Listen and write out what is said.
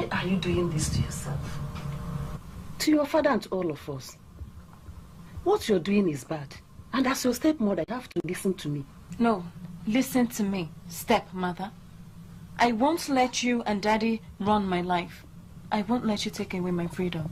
Why are you doing this to yourself? To your father and to all of us. What you're doing is bad. And as your stepmother, you have to listen to me. No, listen to me, stepmother. I won't let you and daddy run my life. I won't let you take away my freedom.